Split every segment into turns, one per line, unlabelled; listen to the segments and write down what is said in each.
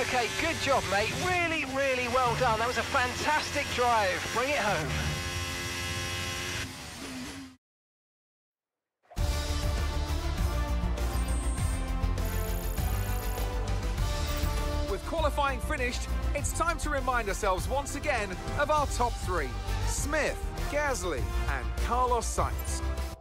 Okay, good job, mate. Really, really well done. That was a fantastic drive. Bring it home.
With qualifying finished, it's time to remind ourselves once again of our top three Smith, Gasly, and Carlos Sainz.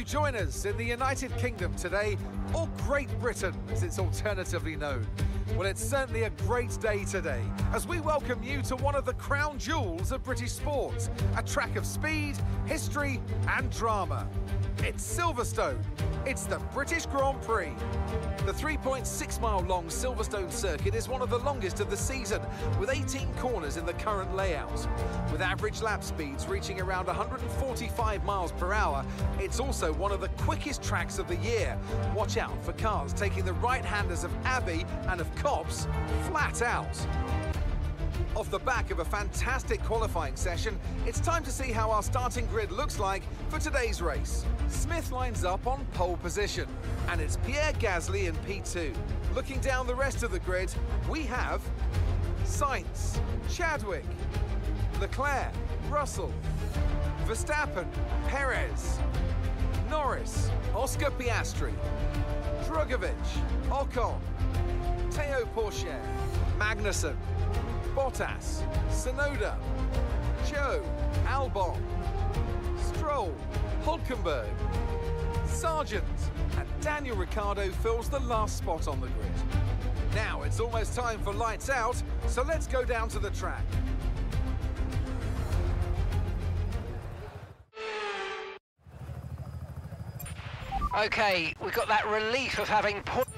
You join us in the United Kingdom today, or Great Britain as it's alternatively known. Well, it's certainly a great day today as we welcome you to one of the crown jewels of British sport, a track of speed, history, and drama. It's Silverstone. It's the British Grand Prix. The 3.6 mile long Silverstone circuit is one of the longest of the season, with 18 corners in the current layout. With average lap speeds reaching around 145 miles per hour, it's also one of the quickest tracks of the year. Watch out for cars taking the right-handers of Abbey and of Copse flat out. Off the back of a fantastic qualifying session, it's time to see how our starting grid looks like for today's race. Smith lines up on pole position, and it's Pierre Gasly in P2. Looking down the rest of the grid, we have Sainz, Chadwick, Leclerc, Russell, Verstappen, Perez, Norris, Oscar Piastri, Drugovich, Ocon, Théo Pourchaire, Magnussen, Bottas, Tsunoda, Zhou, Albon, Stroll, Hulkenberg, Sargeant, and Daniel Ricciardo fills the last spot on the grid. Now it's almost time for lights out, so let's go down to the track.
Okay, we've got that relief of having put.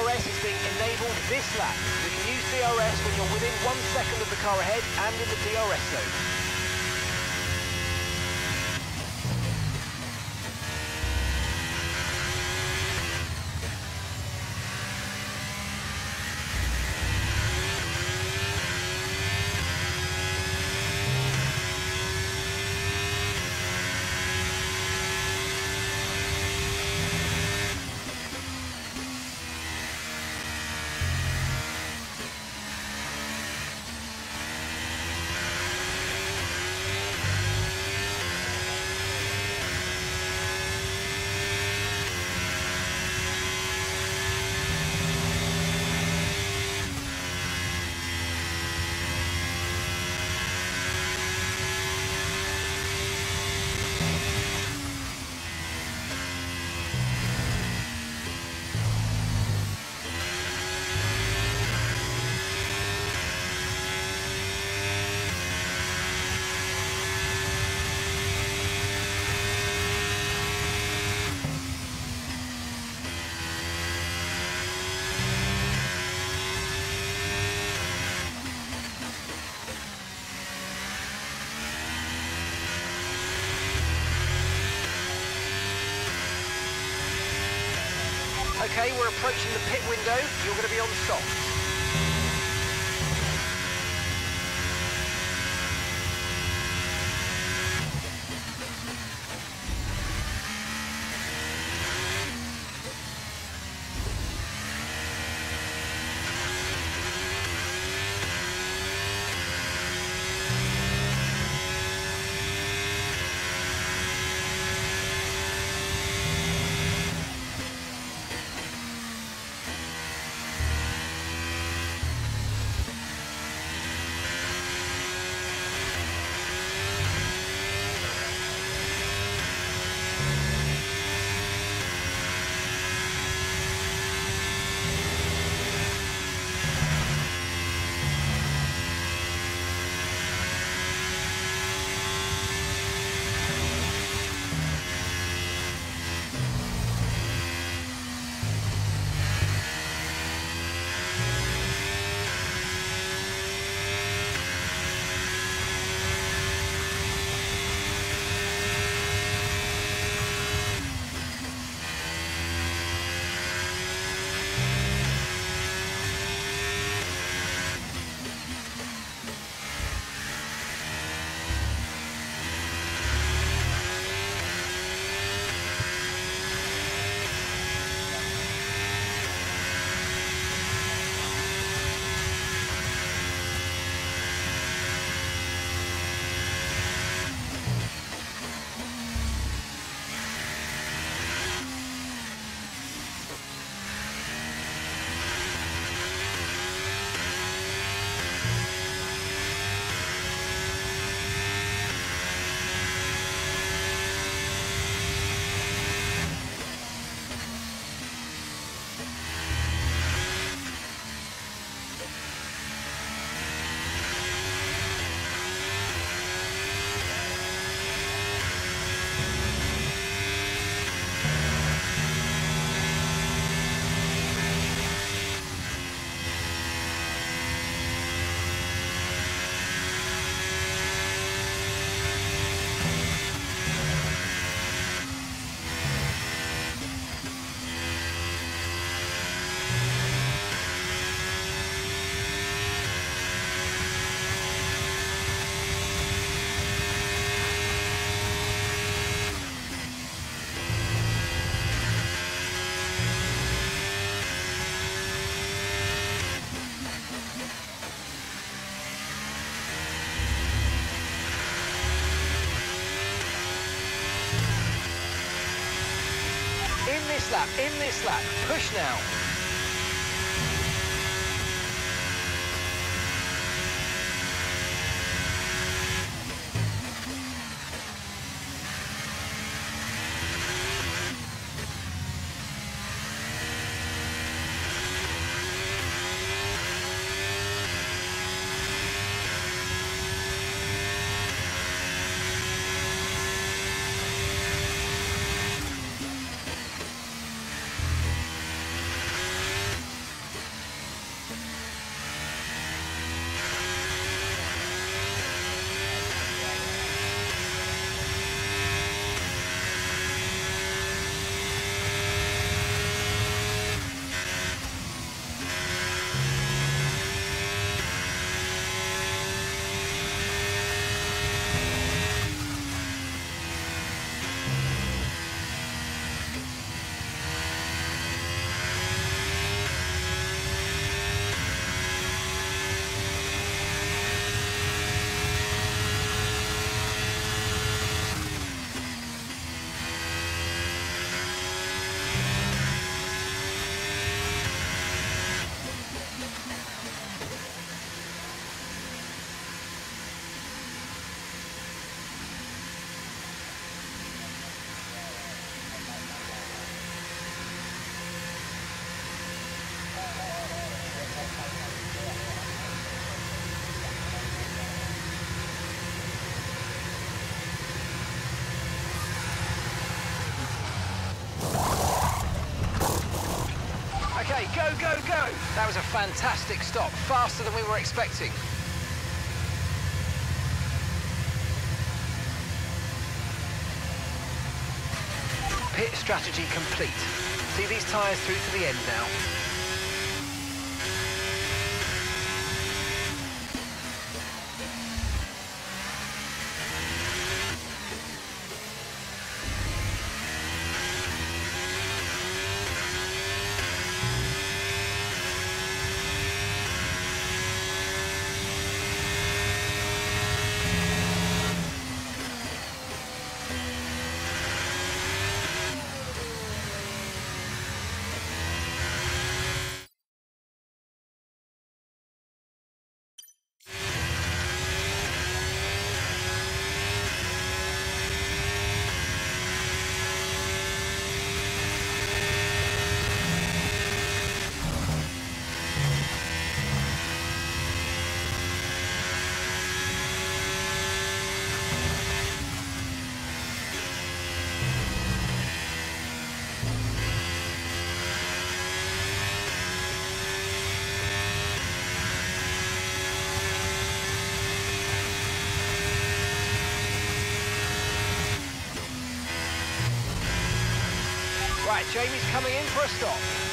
DRS is being enabled this lap. You can use DRS when you're within one second of the car ahead and in the DRS zone. Okay, we're approaching the pit window. You're going to be on softs. Lap, in this lap. Push now. Was a fantastic stop, faster than we were expecting. Pit strategy complete. See these tyres through to the end now. Right, Jamie's coming in for a stop.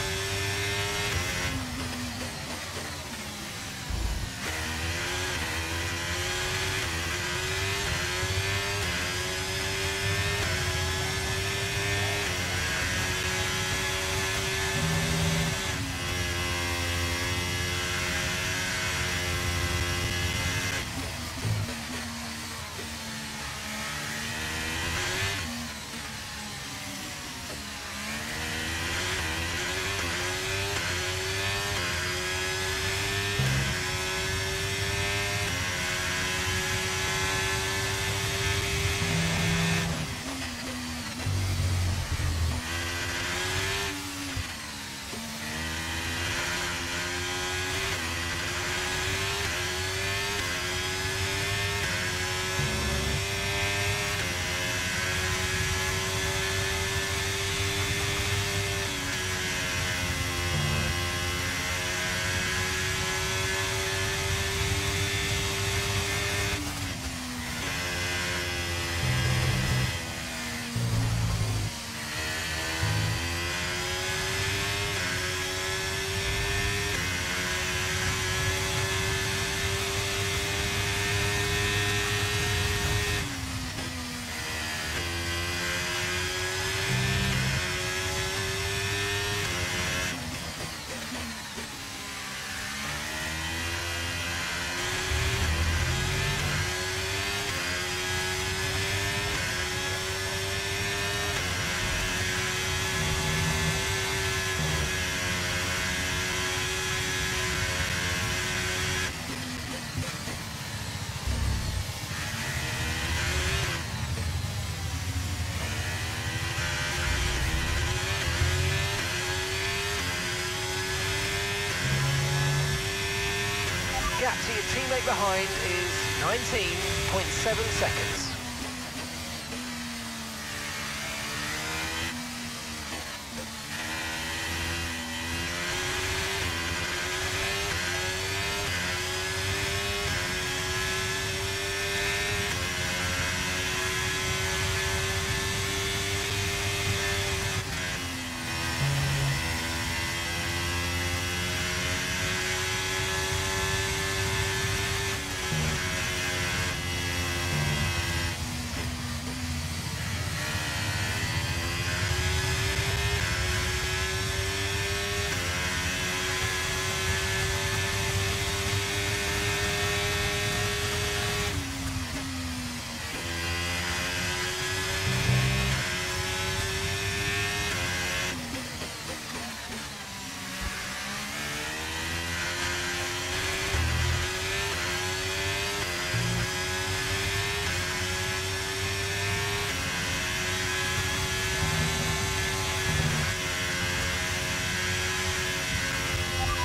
Gap to your teammate behind is 19.7 seconds.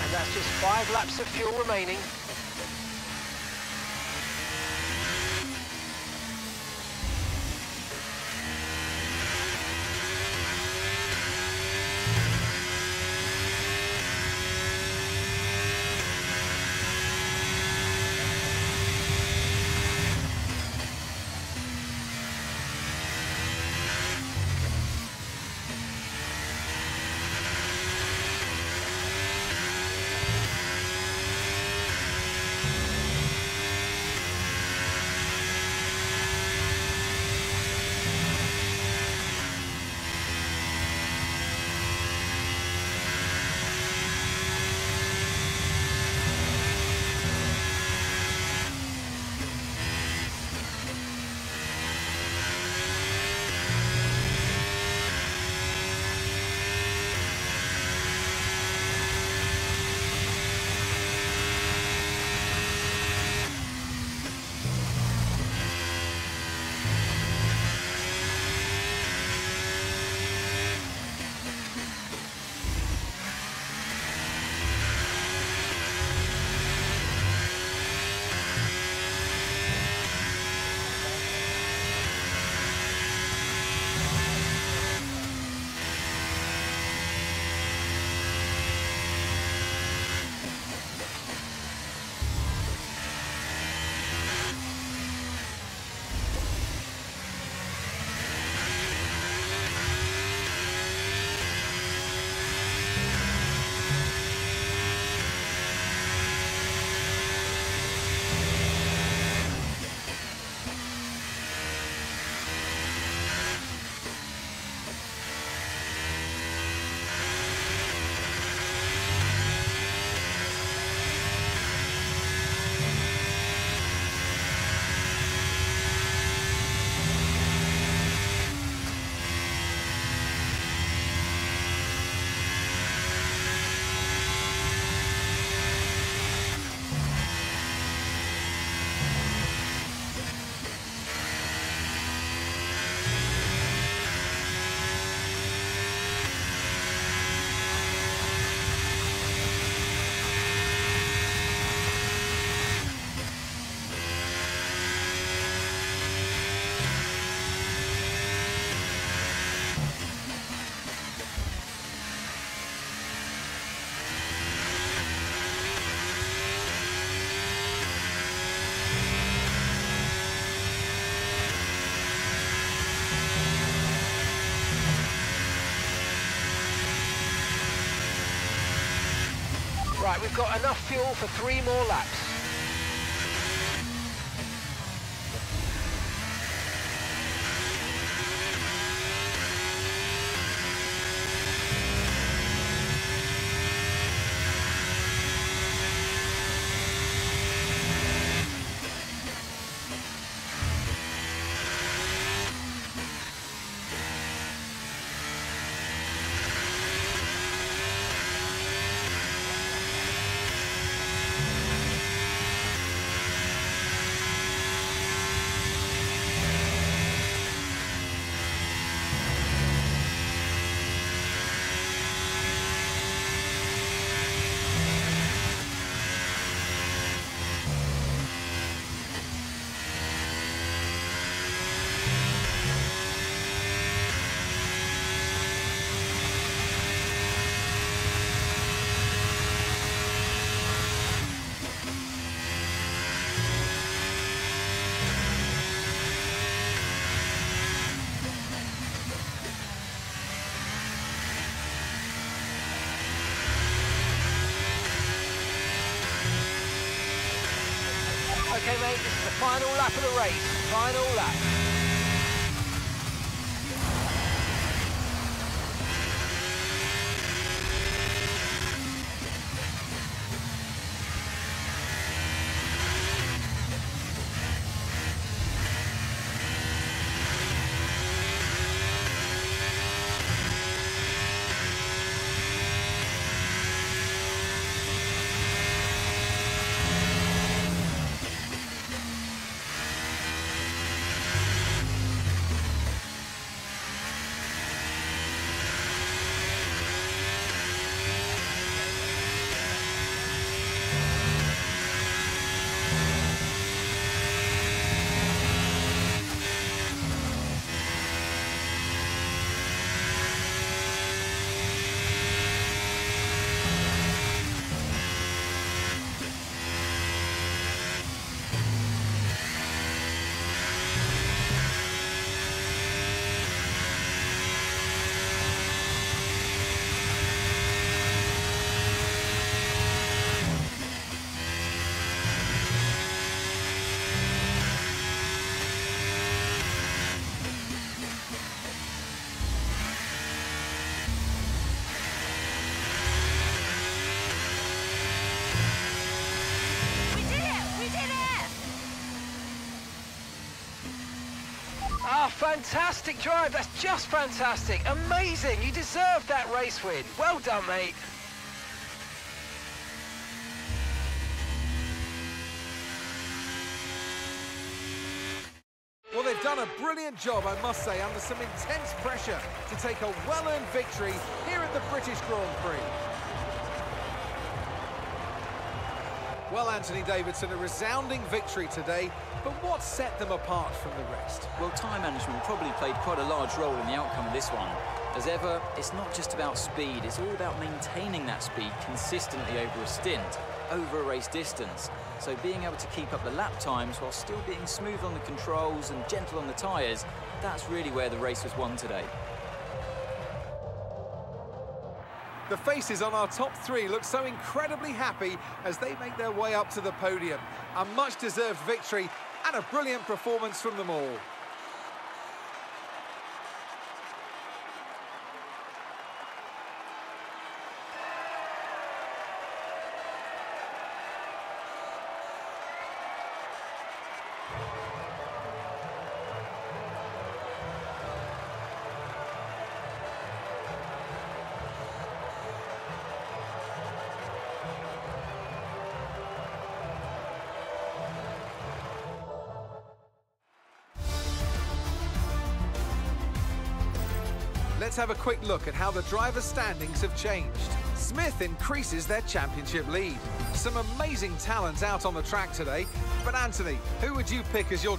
And that's just five laps of fuel remaining. Right, we've got enough fuel for three more laps. Okay, mate, this is the final lap of the race. Final lap. Fantastic drive. That's just fantastic. Amazing. You deserved that race win. Well done, mate.
Well, they've done a brilliant job, I must say, under some intense pressure to take a well-earned victory here at the British Grand Prix. Well, Anthony Davidson, a resounding victory today, but what set them apart from the rest?
Well, time management probably played quite a large role in the outcome of this one. As ever, it's not just about speed, it's all about maintaining that speed consistently over a stint, over a race distance. So being able to keep up the lap times while still being smooth on the controls and gentle on the tyres, that's really where the race was won today.
The faces on our top three look so incredibly happy as they make their way up to the podium. A much-deserved victory and a brilliant performance from them all. Let's have a quick look at how the driver's standings have changed. Smith increases their championship lead. Some amazing talents out on the track today. But Anthony, who would you pick as your...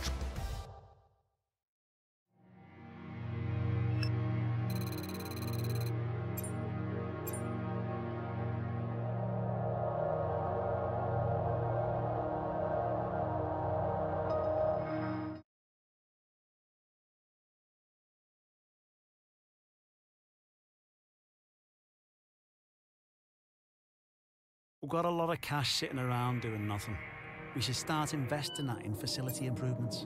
got a lot of cash sitting around doing nothing. We should start investing that in facility improvements.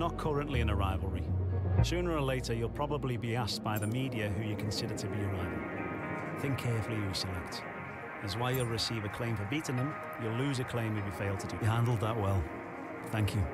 Not currently in a rivalry. Sooner or later, you'll probably be asked by the media who you consider to be a rival. Think carefully who you select. As while you'll receive a claim for beating them, you'll lose a claim if you fail to do. You handled that well. Thank you.